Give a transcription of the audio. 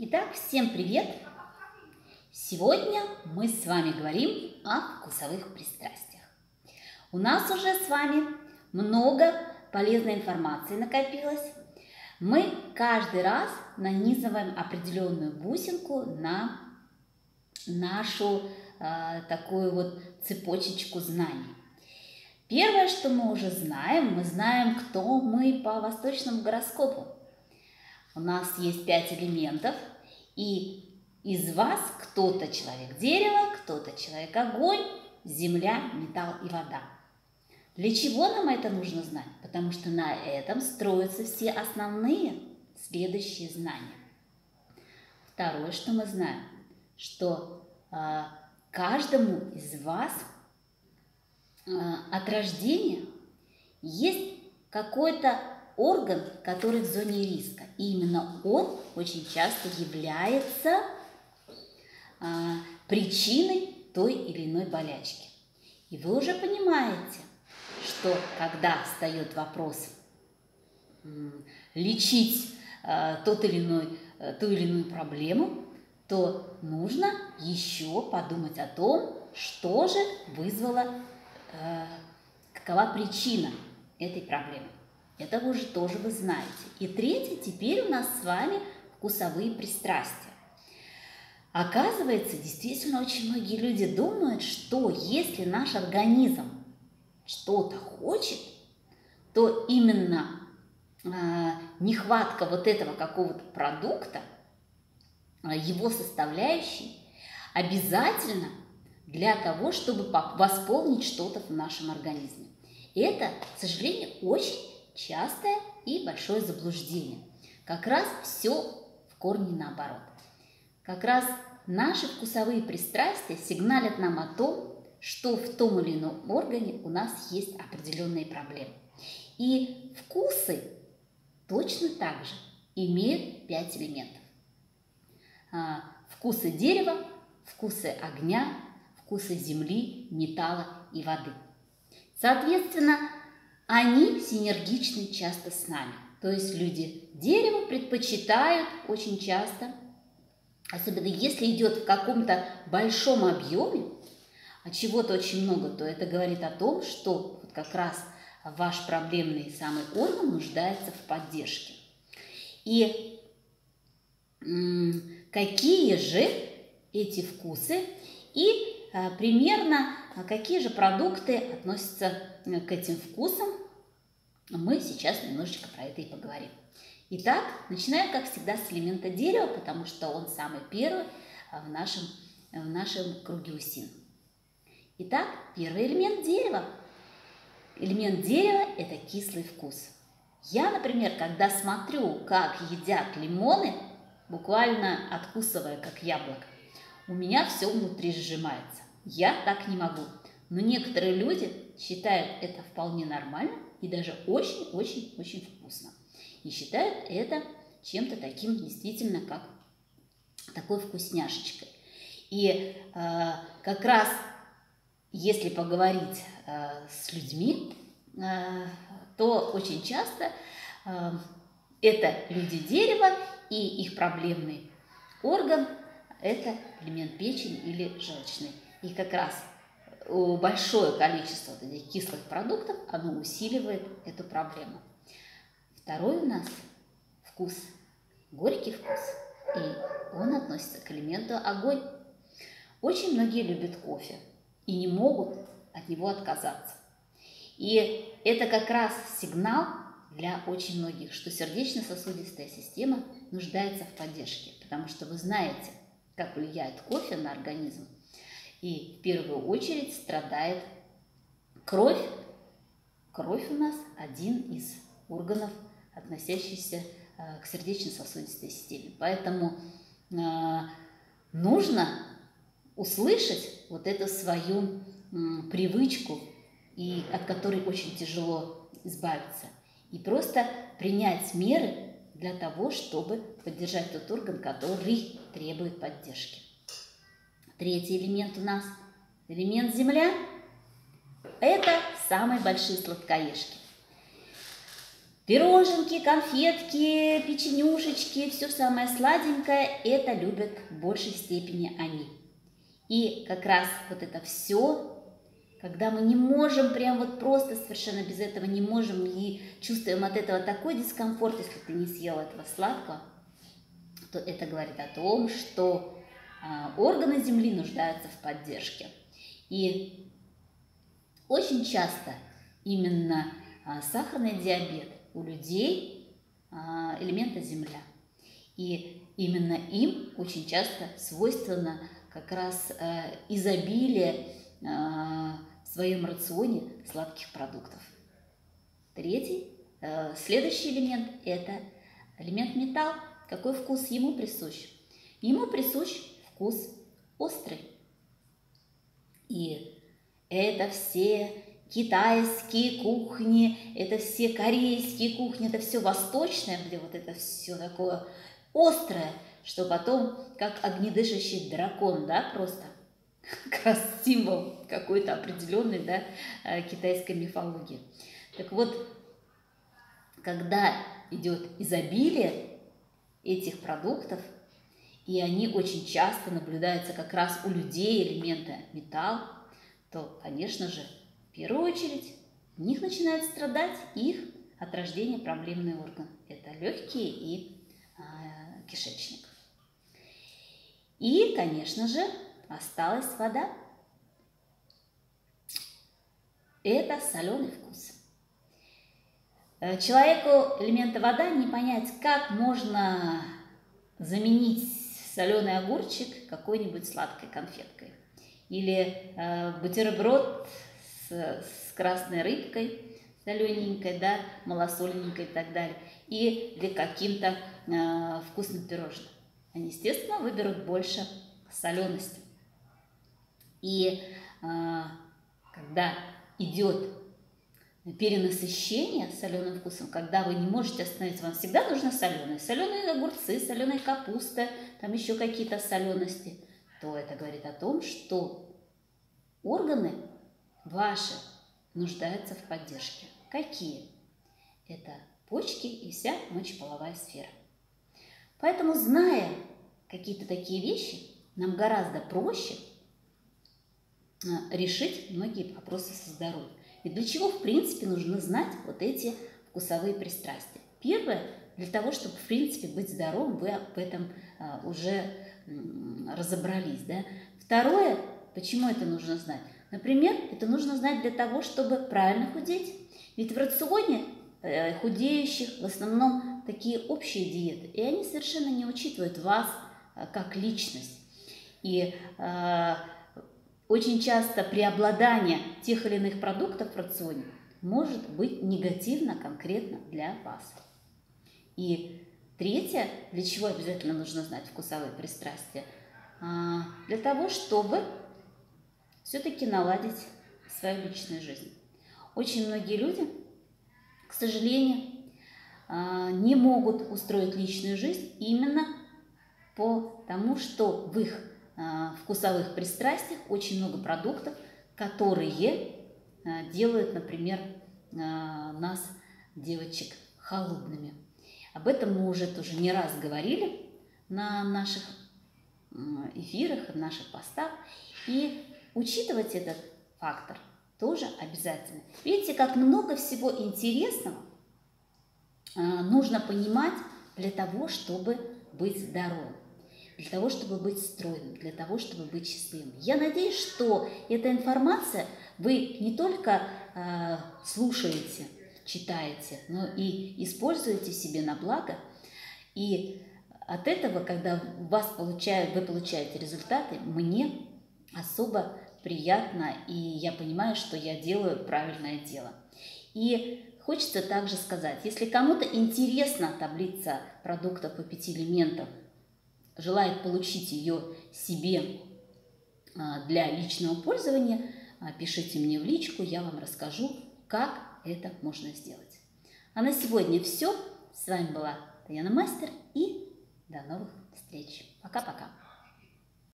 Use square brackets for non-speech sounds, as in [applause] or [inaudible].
Итак, всем привет! Сегодня мы с вами говорим о вкусовых пристрастиях. У нас уже с вами много полезной информации накопилось. Мы каждый раз нанизываем определенную бусинку на нашу э, такую вот цепочечку знаний. Первое, что мы уже знаем, мы знаем, кто мы по восточному гороскопу. У нас есть пять элементов, и из вас кто-то человек дерева, кто-то человек огонь, земля, металл и вода. Для чего нам это нужно знать? Потому что на этом строятся все основные следующие знания. Второе, что мы знаем, что э, каждому из вас э, от рождения есть какой-то орган, который в зоне риска. И именно он очень часто является а, причиной той или иной болячки. И вы уже понимаете, что когда встает вопрос лечить а, тот или иной, а, ту или иную проблему, то нужно еще подумать о том, что же вызвало, а, какова причина этой проблемы. Это вы уже тоже вы знаете. И третье, теперь у нас с вами вкусовые пристрастия. Оказывается, действительно очень многие люди думают, что если наш организм что-то хочет, то именно э, нехватка вот этого какого-то продукта, э, его составляющей, обязательно для того, чтобы восполнить что-то в нашем организме. И это, к сожалению, очень частое и большое заблуждение. Как раз все в корне наоборот. Как раз наши вкусовые пристрастия сигналят нам о том, что в том или ином органе у нас есть определенные проблемы. И вкусы точно так же имеют пять элементов. А, вкусы дерева, вкусы огня, вкусы земли, металла и воды. Соответственно, они синергичны часто с нами. То есть люди дерево предпочитают очень часто, особенно если идет в каком-то большом объеме, а чего-то очень много, то это говорит о том, что вот как раз ваш проблемный самый орган нуждается в поддержке. И какие же эти вкусы и а, примерно какие же продукты относятся э, к этим вкусам, мы сейчас немножечко про это и поговорим. Итак, начинаем, как всегда, с элемента дерева, потому что он самый первый э, в нашем, э, в нашем круге усин. Итак, первый элемент дерева. Элемент дерева – это кислый вкус. Я, например, когда смотрю, как едят лимоны, буквально откусывая, как яблоко, у меня все внутри сжимается. Я так не могу. Но некоторые люди считают это вполне нормально и даже очень-очень-очень вкусно. И считают это чем-то таким действительно как такой вкусняшечкой. И э, как раз если поговорить э, с людьми, э, то очень часто э, это люди дерева и их проблемный орган – это элемент печени или желчный. И как раз большое количество вот этих кислых продуктов, оно усиливает эту проблему. Второй у нас вкус, горький вкус, и он относится к элементу огонь. Очень многие любят кофе и не могут от него отказаться. И это как раз сигнал для очень многих, что сердечно-сосудистая система нуждается в поддержке, потому что вы знаете, как влияет кофе на организм, и в первую очередь страдает кровь. Кровь у нас один из органов, относящийся э, к сердечно-сосудистой системе. Поэтому э, нужно услышать вот эту свою привычку, и от которой очень тяжело избавиться, и просто принять меры для того, чтобы поддержать тот орган, который требует поддержки. Третий элемент у нас – элемент земля. Это самые большие сладкоежки. Пироженки, конфетки, печенюшечки, все самое сладенькое, это любят в большей степени они. И как раз вот это все, когда мы не можем прям вот просто совершенно без этого не можем и чувствуем от этого такой дискомфорт, если ты не съел этого сладкого, то это говорит о том, что органы Земли нуждаются в поддержке. И очень часто именно а, сахарный диабет у людей а, элемента земля. И именно им очень часто свойственно как раз э, изобилие в своем рационе сладких продуктов. Третий, э, следующий элемент – это элемент металл. Какой вкус ему присущ? Ему присущ вкус острый. И это все китайские кухни, это все корейские кухни, это все восточное, где вот это все такое острое, что потом как огнедышащий дракон, да, просто [laughs] как раз символ какой-то определенной, да, э, китайской мифологии. Так вот, когда идет изобилие этих продуктов, и они очень часто наблюдаются как раз у людей элемента металл, то, конечно же, в первую очередь в них начинает страдать их от рождения проблемный орган. Это легкие и э, кишечник. И, конечно же, осталась вода. Это соленый вкус. Э, человеку элемента вода не понять, как можно заменить соленый огурчик какой-нибудь сладкой конфеткой. Или э, бутерброд с, с красной рыбкой, солененькой, да, малосолененькой и так далее. Или каким-то э, вкусным пирожным. Они, естественно, выберут больше солености. И э, когда идет перенасыщение соленым вкусом, когда вы не можете остановиться, вам всегда нужно соленое. Соленые огурцы, соленая капуста, там еще какие-то солености, то это говорит о том, что органы ваши нуждаются в поддержке. Какие? Это почки и вся мочеполовая сфера. Поэтому, зная какие-то такие вещи, нам гораздо проще а, решить многие вопросы со здоровьем. И для чего, в принципе, нужно знать вот эти вкусовые пристрастия? Первое, для того, чтобы, в принципе, быть здоровым, вы об этом а, уже разобрались. Да? Второе, почему это нужно знать? Например, это нужно знать для того, чтобы правильно худеть. Ведь в рационе э, худеющих в основном такие общие диеты, и они совершенно не учитывают вас а, как личность. И э, очень часто преобладание тех или иных продуктов в рационе может быть негативно конкретно для вас. И третье, для чего обязательно нужно знать вкусовые пристрастия, а, для того, чтобы все-таки наладить свою личную жизнь. Очень многие люди, к сожалению, а, не могут устроить личную жизнь именно потому, что в их вкусовых пристрастиях очень много продуктов, которые э, делают, например, э, нас, девочек, холодными. Об этом мы уже тоже не раз говорили на наших эфирах, в наших постах. И учитывать этот фактор тоже обязательно. Видите, как много всего интересного нужно понимать для того, чтобы быть здоровым для того, чтобы быть стройным, для того, чтобы быть счастливым. Я надеюсь, что эта информация вы не только э, слушаете, читаете, но и используете себе на благо. И от этого, когда вас получают, вы получаете результаты, мне особо приятно, и я понимаю, что я делаю правильное дело. И хочется также сказать, если кому-то интересна таблица продуктов по пяти элементам, желает получить ее себе а, для личного пользования, а, пишите мне в личку, я вам расскажу, как это можно сделать. А на сегодня все. С вами была Таяна Мастер и до новых встреч. Пока-пока.